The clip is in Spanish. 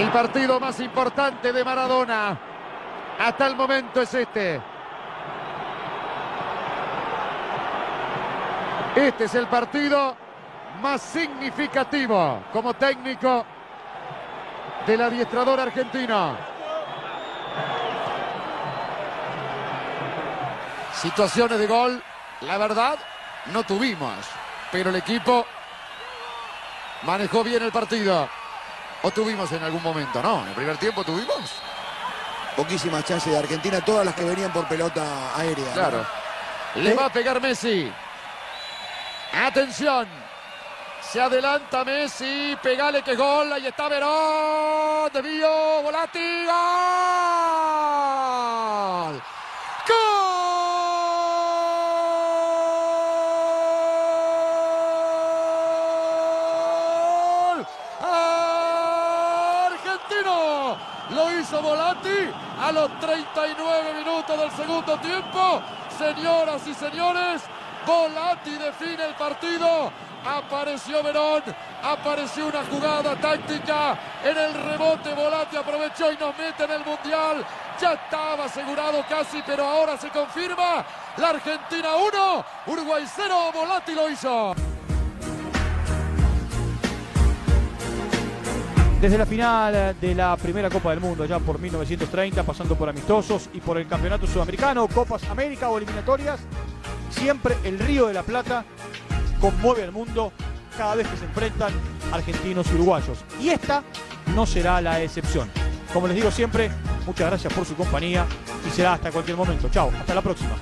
El partido más importante de Maradona hasta el momento es este. Este es el partido más significativo como técnico del adiestrador argentino. Situaciones de gol, la verdad, no tuvimos, pero el equipo manejó bien el partido. ¿O tuvimos en algún momento? No, en el primer tiempo tuvimos. Poquísimas chances de Argentina, todas las que venían por pelota aérea. ¿no? Claro. Le va a pegar Messi. Atención. Se adelanta Messi. Pegale que gol. Ahí está Verón. Desvío. Volati. Gol. Lo hizo Volati a los 39 minutos del segundo tiempo. Señoras y señores, Volati define el partido. Apareció Verón, apareció una jugada táctica en el rebote. Volati aprovechó y nos mete en el mundial. Ya estaba asegurado casi, pero ahora se confirma. La Argentina 1, Uruguay 0. Volati lo hizo. Desde la final de la primera Copa del Mundo, ya por 1930, pasando por amistosos y por el Campeonato Sudamericano, Copas América o eliminatorias, siempre el Río de la Plata conmueve al mundo cada vez que se enfrentan argentinos y uruguayos. Y esta no será la excepción. Como les digo siempre, muchas gracias por su compañía y será hasta cualquier momento. Chao, hasta la próxima.